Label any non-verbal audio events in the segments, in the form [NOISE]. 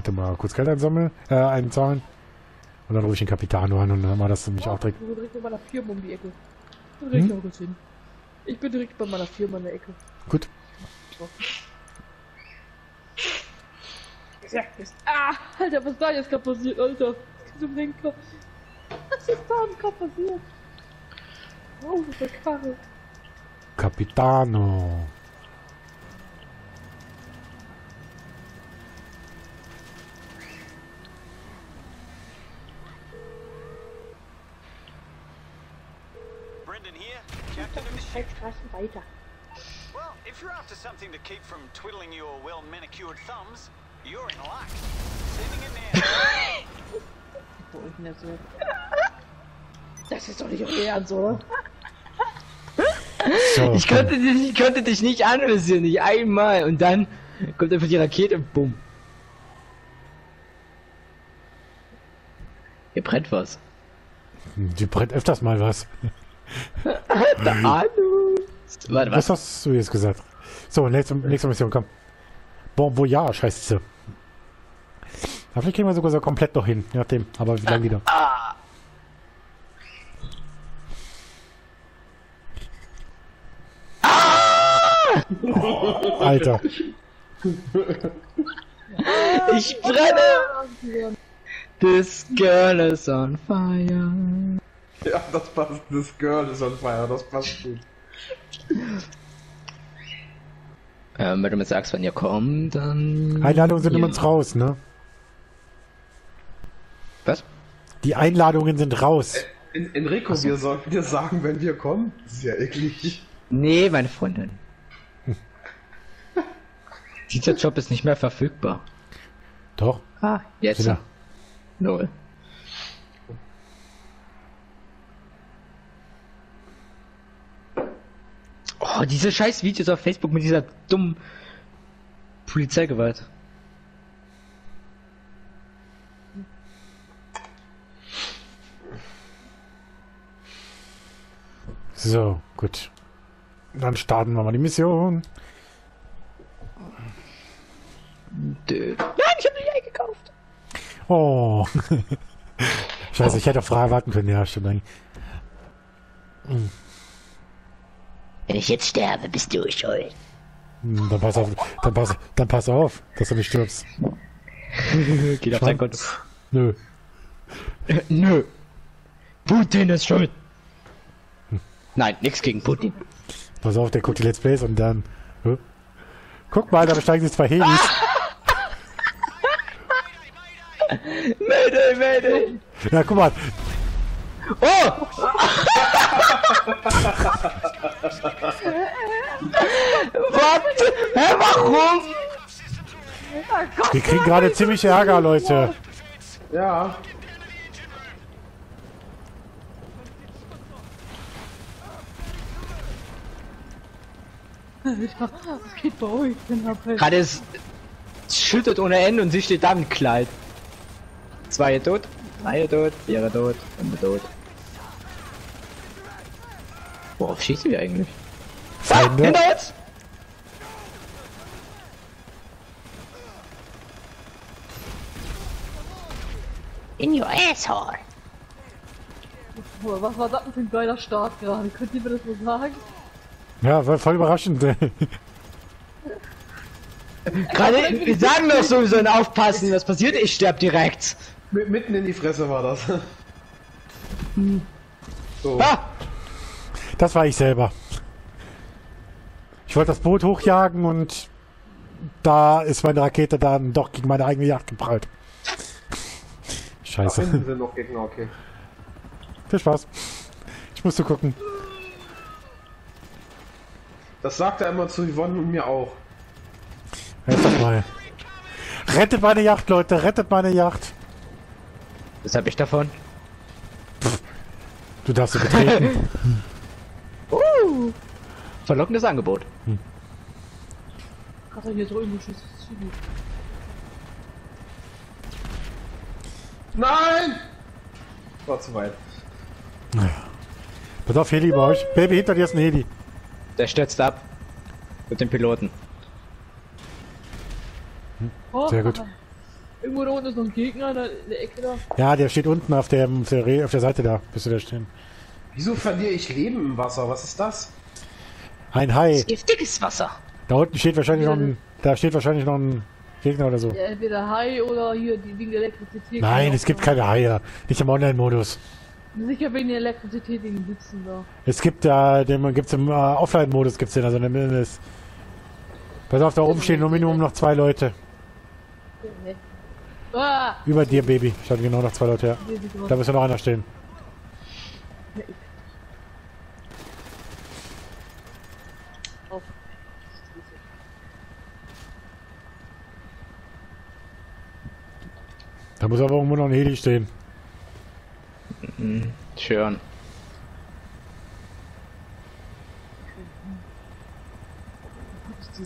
warte mal, kurz Geld einsammeln, äh, einzahlen. Und dann rufe ich den Capitano an und dann haben wir das nämlich auch direkt. Ich bin direkt bei meiner Firma um die Ecke. Ich bin direkt hm? hin. Ich bin direkt bei meiner Firma in der Ecke. Gut. So. Ah, Alter, was ist da jetzt gerade passiert, Alter? Was ist da gerade passiert? Oh, ist Karre. Capitano. Weiter. Well, if you're after something to keep from twiddling your well manicured thumbs, you're in luck. Sending it now. Denn das so? Das ist doch nicht euer Ernst, oder? So, ich, konnte dich, ich konnte dich nicht anvisieren, nicht einmal. Und dann kommt einfach die Rakete und bumm. Hier brennt was. Die brennt öfters mal was. [LAUGHS] Der Ahnung. Warte, was? was hast du jetzt gesagt? So, nächste, nächste Mission, komm. Bon Voyage heißt sie. Dafür kriegen wir sogar so komplett noch hin, je nachdem. Aber wie lange wieder? Ah. Oh, Alter. [LAUGHS] Ich brenne! This girl is on fire. Ja, das passt. This girl is on fire. Das passt gut. Ähm, wenn du mir sagst, wann ihr kommt, dann... Einladungen sind ja. immer raus, ne? Was? Die Einladungen sind raus. Äh, Enrico, so. wir sollten dir sagen, wenn wir kommen. Das ist ja eklig. Nee, meine Freundin. Dieser Job ist nicht mehr verfügbar. Doch. Ah, jetzt. Ja. Null. Oh, diese scheiß Videos auf Facebook mit dieser dummen Polizeigewalt. So, gut. Dann starten wir mal die Mission. Dö. Nein, ich habe nicht eingekauft. Oh. [LAUGHS] Scheiße, ich hätte vorher warten können. Ja, stimmt eigentlich. Wenn ich jetzt sterbe, bist du schuld. Hm, dann pass auf, dann pass, dann pass auf, dass du nicht stirbst. [LAUGHS] Geht auf dein Konto. Nö. Nö. Putin ist schuld. Nein, nichts gegen Putin. Pass auf, der guckt die Let's Plays und dann. Huh? Guck mal, da besteigen sich zwei Helis. Mayday, Mayday! Ja, guck mal. Oh! [LAUGHS] Was? Hä, warum? Wir kriegen gerade ziemlich Ärger, Leute. Ja. Was geht bei euch denn ab? Hat es schüttet ohne Ende und sie steht da mit Kleid. Zwei tot, drei tot, vier tot, fünf tot. Worauf schießen wir eigentlich? Feinde. Ah, hinter uns! In your asshole! Was war das denn für ein geiler Start gerade? Könnt ihr mir das mal sagen? Ja, war voll überraschend. [LAUGHS] Gerade, wir sagen doch sowieso ein Aufpassen, was passiert? Ich sterb direkt. Mitten in die Fresse war das. So. Ah! Das war ich selber. Ich wollte das Boot hochjagen und da ist meine Rakete dann doch gegen meine eigene Yacht geprallt. Scheiße. Da sind noch Gegner, okay. Viel Spaß. Ich musste gucken. Das sagt er immer zu Yvonne und mir auch. Rettet mal. Rettet meine Yacht, Leute, rettet meine Yacht. Was hab ich davon? Pff, du darfst sie betreten. [LAUGHS] verlockendes Angebot. Hm. Hat er hier drüben geschossen? Nein! War zu weit. Pass auf, Heli bei euch. Baby, hinter dir ist ein Heli. Der stürzt ab. Mit dem Piloten. Hm, sehr gut. Irgendwo da unten ist noch ein Gegner da in der Ecke da. Ja, der steht unten auf der, auf der, Re- auf der Seite da. Bist du da stehen? Wieso verliere ich Leben im Wasser? Was ist das? Ein Hai. Giftiges Wasser. Da unten steht wahrscheinlich noch ein, da steht wahrscheinlich noch ein Gegner oder so. Ja, entweder Hai oder hier die wegen der Elektrizität. Nein, es gibt keine Haie. Nicht im Online-Modus. Sicher wegen der Elektrizität wegen den Blitzen da. Es gibt ja, den gibt's im äh, Offline-Modus gibt's den, also in der. Pass auf, da oben stehen nur Minimum noch zwei Leute. Nee. Ah! Über dir, Baby. Standen genau noch zwei Leute, ja. Man. Da müsste noch einer stehen. Auf. Da muss aber irgendwo noch ein Heli stehen. Schön.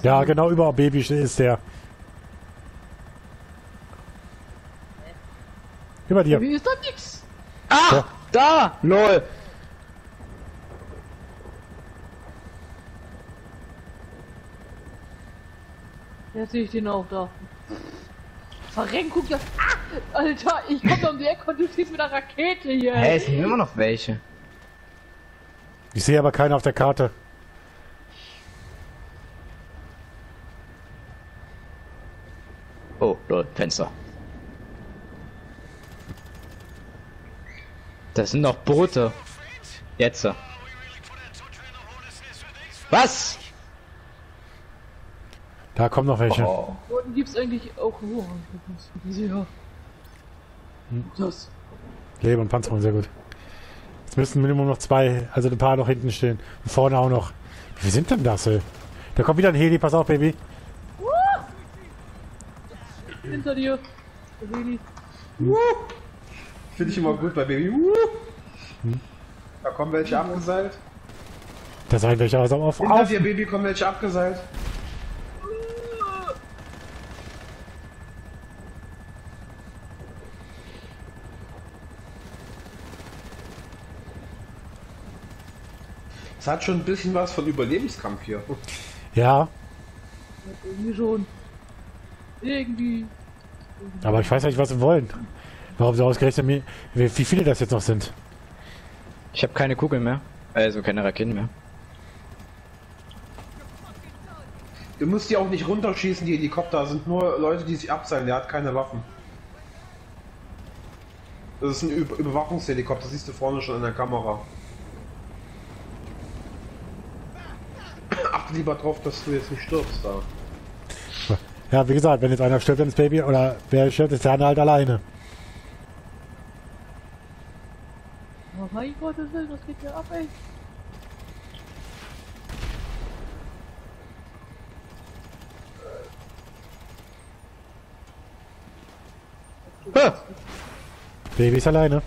Ja, genau über Baby ist der. Über dir. Wie ist da nix? Ah! Ja. Da! LOL! Jetzt sehe ich den auch da. Verrenk, guck das. Ah! Alter, ich komm da um die Ecke und du schießt mit einer Rakete hier. Hä, es sind immer noch welche. Ich sehe aber keinen auf der Karte. Oh, lol, Fenster. Das sind noch Boote. Jetzt. Was? Da kommen noch welche. Oh. Unten gibt's eigentlich auch. Oh, ja. Das. Leben und Panzerung, sehr gut. Jetzt müssen Minimum noch zwei, also ein paar noch hinten stehen. Und vorne auch noch. Wie sind denn das, ey? Da kommt wieder ein Heli, pass auf, Baby. Hinter dir. Der Heli. Finde ich immer gut bei Baby. Uh. Da kommen welche abgeseilt. Da seien welche also auf. Hinter auf. dir, Baby, kommen welche abgeseilt. Es hat schon ein bisschen was von Überlebenskampf hier. Ja, Irgendwie schon. Irgendwie. aber ich weiß nicht, was sie wollen. Warum sie ausgerechnet mir, wie, viele das jetzt noch sind. Ich habe keine Kugeln mehr. Also keine Raketen mehr. Du musst die auch nicht runterschießen, die Helikopter sind nur Leute, die sich abseilen. Der hat keine Waffen. Das ist ein Über Überwachungshelikopter, siehst du vorne schon in der Kamera. Achte lieber drauf, dass du jetzt nicht stirbst da. Ja, wie gesagt, wenn jetzt einer stirbt, dann ist Baby, oder wer stirbt, ist der andere halt alleine. Oh mein Gott, was geht hier ab, ey? Ah! Baby ist alleine.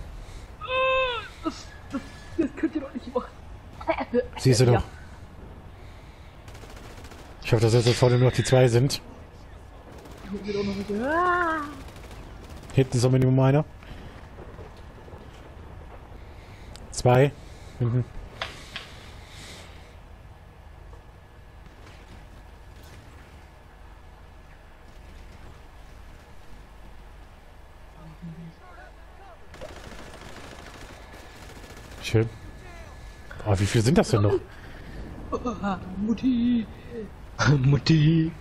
Das könnt ihr doch nicht machen. Siehst du Ja. Ich hoffe, dass jetzt vorne nur noch die zwei sind. Ah! Hinten ist so Minimum einer. Zwei. Hinten. Schön. Oh, wie viele sind das denn noch? Ah, Mutti. Mutti.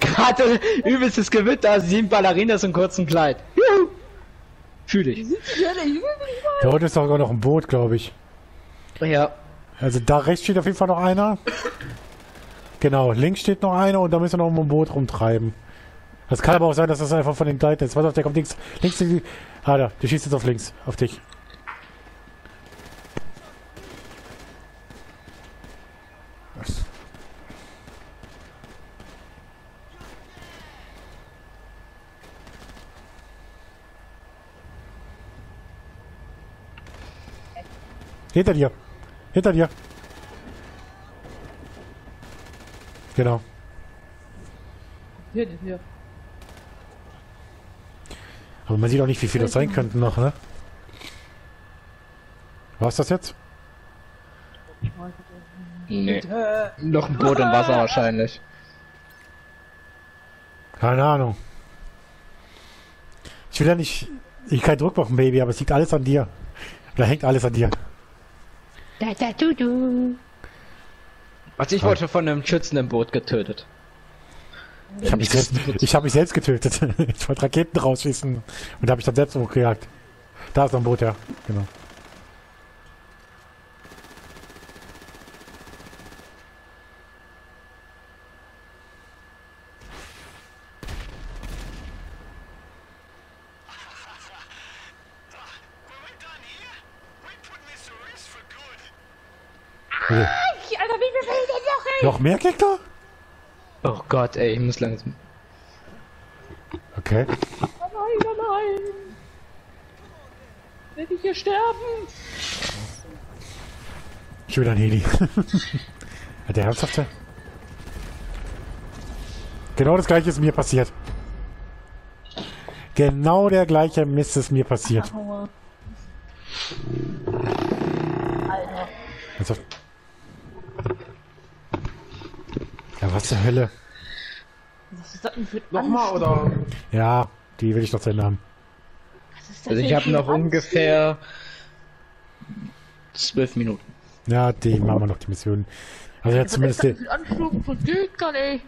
Gerade übelstes Gewitter, sieben Ballerinas und kurzen Kleid. Juhu. Fühl ich. Da unten ist doch sogar noch ein Boot, glaube ich. Ja. Also da rechts steht auf jeden Fall noch einer. Genau, links steht noch einer und da müssen wir noch mal ein Boot rumtreiben. Das kann aber auch sein, dass das einfach von den ist. Warte auf, der kommt links. Links die. Ah, da, der schießt jetzt auf links. Auf dich. Hinter dir. Hinter dir. Genau. Hier, hier. Aber man sieht auch nicht, wie viel das sein könnten noch, ne? Was das jetzt? Nee. Noch ein Boot im Wasser wahrscheinlich. Keine Ahnung. Ich will ja nicht. Ich keinen Druck machen, Baby, aber es liegt alles an dir. Da hängt alles an dir. Da, da, du, du. Also ich wurde von einem schützenden Boot getötet. Ich habe mich, selbst- ich hab mich selbst getötet. [LAUGHS] Ich wollte Raketen rausschießen und habe ich dann selbst hochgejagt. Da ist noch ein Boot, ja. Genau. Alter, wie viel will denn noch, ey? Noch mehr Gegner? Oh Gott, ey, ich muss langsam. Okay. Oh nein, oh nein. Will ich hier sterben? Schon wieder ein Heli. [LAUGHS] Hat der ernsthafte? Genau das gleiche ist mir passiert. Genau der gleiche Mist ist mir passiert. Aua. Also, ja, was zur Hölle? Was ist das denn für ein Nochmal oder? Ja, die will ich noch zu Ende haben. Was ist das Also ich habe noch ungefähr zwölf Minuten. Ja, die machen wir noch, die Mission. Also jetzt Was ist zumindest das für ein Anflug von Gegnern, ey?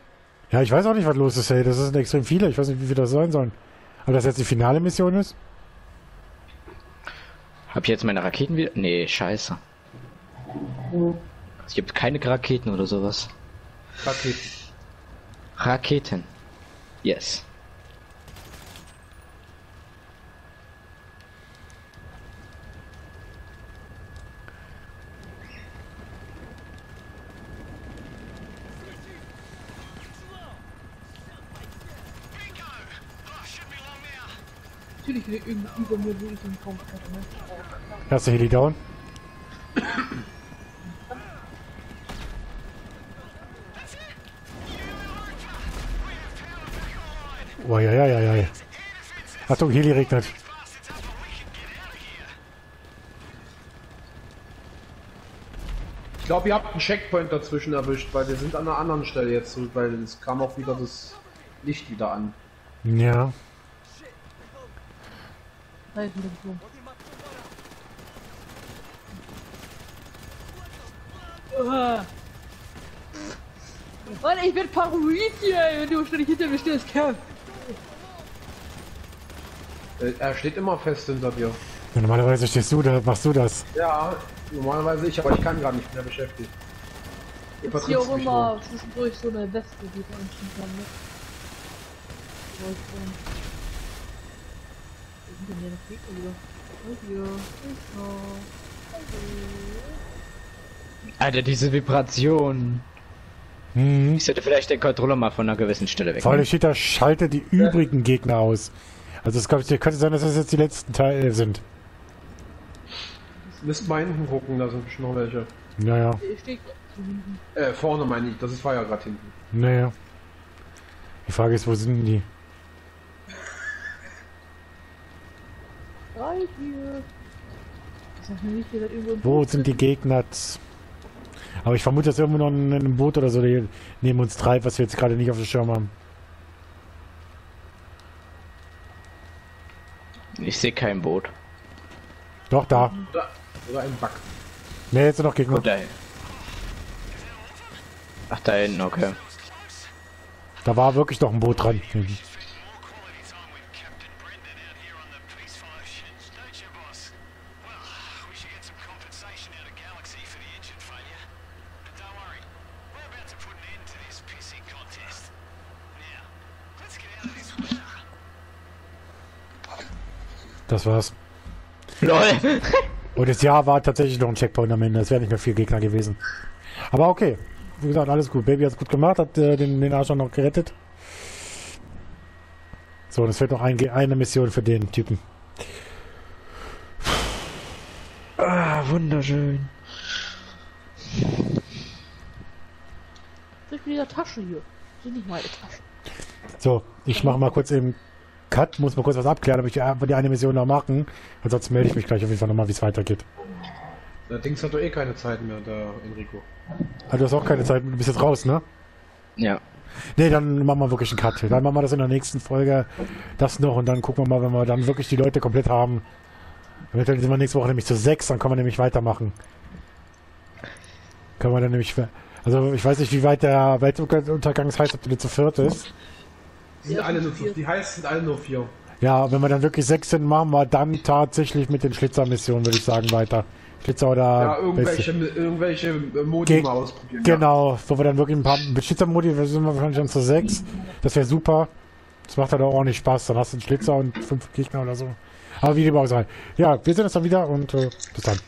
Ja, ich weiß auch nicht, was los ist, ey. Das sind extrem viele. Ich weiß nicht, wie viele das sein sollen. Aber das jetzt die finale Mission ist? Hab ich jetzt meine Raketen wieder? Nee, scheiße. Es gibt keine Raketen oder sowas. Raketen. Raketen. Yes. Oh. Natürlich über mir wo ich den Punkt hatte, ne? Erster Heli down. Oh, ja, ja, ja, ja. Achtung, Heli regnet. Ich glaube, ihr habt einen Checkpoint dazwischen erwischt, weil wir sind an einer anderen Stelle jetzt, weil es kam auch wieder das Licht wieder an. Ja. Mann, ich bin paranoid hier, ey, wenn du ständig hinter mir stehst, Kerl. Äh, er steht immer fest hinter dir. Ja, Normalerweise stehst du da, machst du das. Ja, normalerweise ich, aber ich kann gerade nicht mehr beschäftigt. Gibt's hier auch immer nur. zwischendurch so eine Weste, die man anziehen kann, ne? Leuchtturm. Wo sind denn hier noch Gegner wieder? Oh, hier. Gegner. Alter, diese Vibration. Mhm. Ich sollte vielleicht den Controller mal von einer gewissen Stelle weg. Vor allem steht da, schalte die übrigen Gegner aus. Also es könnte, könnte sein, dass das jetzt die letzten Teile sind. Müsst mal hinten gucken, da sind bestimmt noch welche. Naja, Hier. Äh, vorne meine ich, das ist war ja gerade hinten. naja. Die Frage ist, wo sind die? Drei, nicht, im Wo sind die. Gegner? Aber ich vermute, dass irgendwo noch ein, Boot oder so neben uns treibt, was wir jetzt gerade nicht auf dem Schirm haben. Ich sehe kein Boot. Doch, da. Oder, oder ein Bug. Ne, jetzt sind noch Gegner. Da Ach, da hinten, okay. Da war wirklich noch ein Boot dran. Mhm. Das war's. LOL! Und das Jahr war tatsächlich noch ein Checkpoint am Ende. Es wären nicht mehr vier Gegner gewesen. Aber okay. Wie gesagt, alles gut. Baby hat's gut gemacht, hat äh, den, den Arsch auch noch gerettet. So, und es fehlt noch ein, eine Mission für den Typen. ah, wunderschön. Was ist mit dieser Tasche hier? Das sind nicht meine Taschen. So, ich mache mal kurz eben Cut, muss mal kurz was abklären, aber ich die eine Mission noch machen. Ansonsten melde ich mich gleich auf jeden Fall nochmal, wie es weitergeht. Der Dings hat doch eh keine Zeit mehr, der Enrico. Ah, du hast auch keine Zeit, du bist jetzt raus, ne? Ja. Nee, dann machen wir wirklich einen Cut. Dann machen wir das in der nächsten Folge. Das noch und dann gucken wir mal, wenn wir dann wirklich die Leute komplett haben. Eventuell sind wir nächste Woche nämlich zu sechs, dann können wir nämlich weitermachen. Können wir dann nämlich. Also ich weiß nicht, wie weit der Weltuntergang heißt, ob der zu viert ist. Die, sind alle nur, die heißen sind alle nur vier. Ja, wenn wir dann wirklich sechs sind, machen wir dann tatsächlich mit den Schlitzer-Missionen, würde ich sagen, weiter. Schlitzer oder. Ja, irgendwelche, irgendwelche Modi Ge- mal ausprobieren. Ja. Genau, wo wir dann wirklich ein paar mit Schlitzermodi, sind wir wahrscheinlich schon zu sechs. Das wäre super. Das macht halt auch ordentlich Spaß. Dann hast du einen Schlitzer und fünf Gegner oder so. Aber wie dem auch sei. Ja, wir sehen uns dann wieder und äh, bis dann.